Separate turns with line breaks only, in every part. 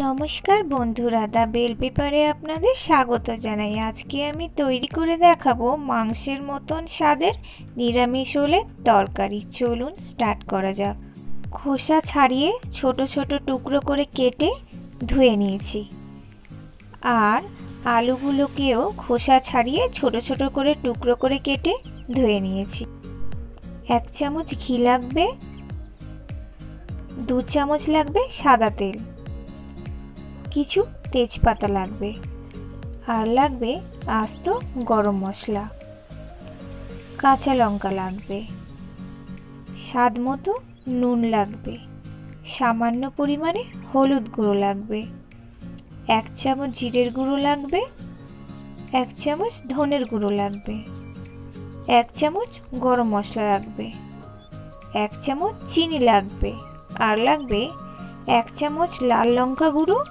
নমস্কার বন্ধুরা দা বেল পেপারে আপনাদের স্বাগত জানাই। আজকে আমি তৈরি করে দেখাবো মাংসের মতন স্বাদের নিরামিষ হলে তরকারি। চলুন স্টার্ট করা যাক। খোসা ছাড়িয়ে ছোট ছোট টুকরো করে কেটে ধুয়ে নিয়েছি। আর আলুগুলোকেও খোসা ছাড়িয়ে ছোট ছোট করে টুকরো করে কেটে ধুয়ে নিয়েছি। এক চামচ ঘি লাগবে, দু চামচ লাগবে সাদা তেল। কিছু তেজপাতা লাগবে। আর লাগবে আস্ত গরম মশলা। কাঁচা লঙ্কা লাগবে। স্বাদ মতো নুন লাগবে। সামান্য পরিমাণে হলুদ গুঁড়ো লাগবে। এক চামচ জিরের গুঁড়ো লাগবে। এক চামচ ধনের গুঁড়ো লাগবে। এক চামচ গরম মশলা লাগবে। এক চামচ চিনি লাগবে। আর লাগবে এক চামচ লাল লঙ্কা গুঁড়ো।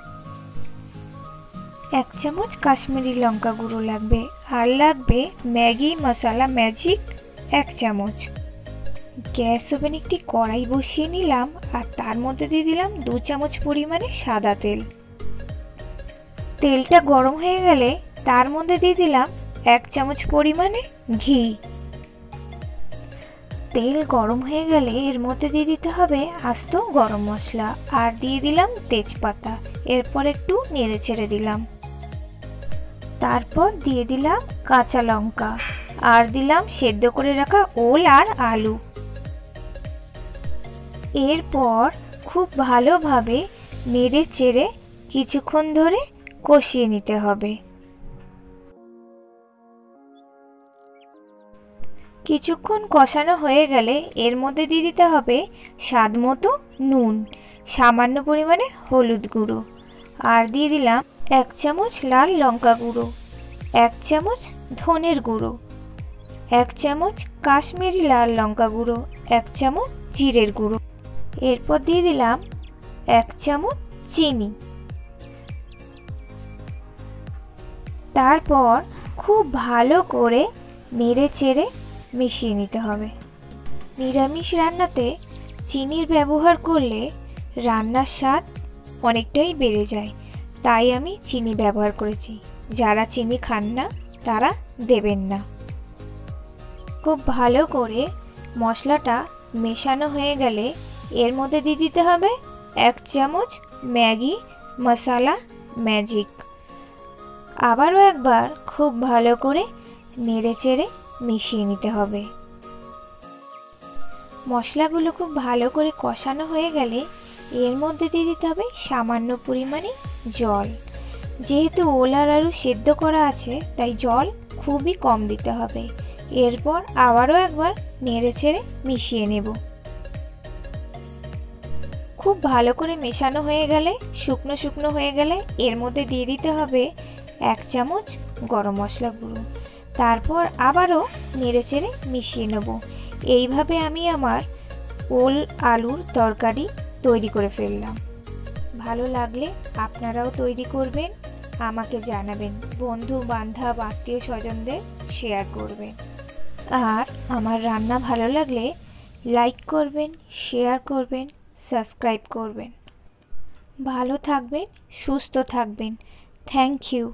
এক চামচ কাশ্মীরি লঙ্কা গুঁড়ো লাগবে। আর লাগবে ম্যাগি মশলা ম্যাজিক এক চামচ। গ্যাস ওভেন একটি কড়াই বসিয়ে নিলাম আর তার মধ্যে দিয়ে দিলাম দু চামচ পরিমাণে সাদা তেল। তেলটা গরম হয়ে গেলে তার মধ্যে দিয়ে দিলাম এক চামচ পরিমাণে ঘি। তেল গরম হয়ে গেলে এর মধ্যে দিয়ে দিতে হবে আস্ত গরম মশলা। আর দিয়ে দিলাম তেজপাতা। এরপর একটু নেড়ে ছেড়ে দিলাম। তারপর দিয়ে দিলাম কাঁচা লঙ্কা। আর দিলাম সেদ্ধ করে রাখা ওল আর আলু। এরপর খুব ভালোভাবে নেড়ে চেড়ে কিছুক্ষণ ধরে কষিয়ে নিতে হবে। কিছুক্ষণ কষানো হয়ে গেলে এর মধ্যে দিয়ে দিতে হবে স্বাদ মতো নুন, সামান্য পরিমাণে হলুদ গুঁড়ো। আর দিয়ে দিলাম এক চামচ লাল লঙ্কা গুঁড়ো, এক চামচ ধনের গুঁড়ো, এক চামচ কাশ্মীরি লাল লঙ্কা গুঁড়ো, এক চামচ জিরের গুঁড়ো। এরপর দিয়ে দিলাম এক চামচ চিনি। তারপর খুব ভালো করে নেড়ে চেড়ে মিশিয়ে নিতে হবে। নিরামিষ রান্নাতে চিনির ব্যবহার করলে রান্নার স্বাদ অনেকটাই বেড়ে যায়। তাই আমি চিনি ব্যবহার করেছি। যারা চিনি খান না, তারা দেবেন না। খুব ভালো করে মশলাটা মেশানো হয়ে গেলে এর মধ্যে দিয়ে দিতে হবে এক চামচ ম্যাগি মশালা ম্যাজিক। আবারও একবার খুব ভালো করে নেড়ে চেড়ে মিশিয়ে নিতে হবে। মশলাগুলো খুব ভালো করে কষানো হয়ে গেলে এর মধ্যে দিয়ে দিতে হবে সামান্য পরিমাণে জল। যেহেতু ওলার আলু সেদ্ধ করা আছে, তাই জল খুবই কম দিতে হবে। এরপর আবারও একবার নেড়ে ছেড়ে মিশিয়ে নেব। খুব ভালো করে মেশানো হয়ে গেলে, শুকনো শুকনো হয়ে গেলে এর মধ্যে দিয়ে দিতে হবে এক চামচ গরম মশলা গুঁড়ো। তারপর আবারও নেড়ে চেড়ে মিশিয়ে নেব। এইভাবে আমি আমার ওল আলুর তরকারি তৈরি করে ফেললাম। ভালো লাগলে আপনারাও তৈরি করবেন, আমাকে জানাবেন। বন্ধু, বান্ধব, আত্মীয় স্বজনদের শেয়ার করবেন। আর আমার রান্না ভালো লাগলে লাইক করবেন শেয়ার করবেন সাবস্ক্রাইব করবেন। ভালো থাকবেন, সুস্থ থাকবেন। Thank you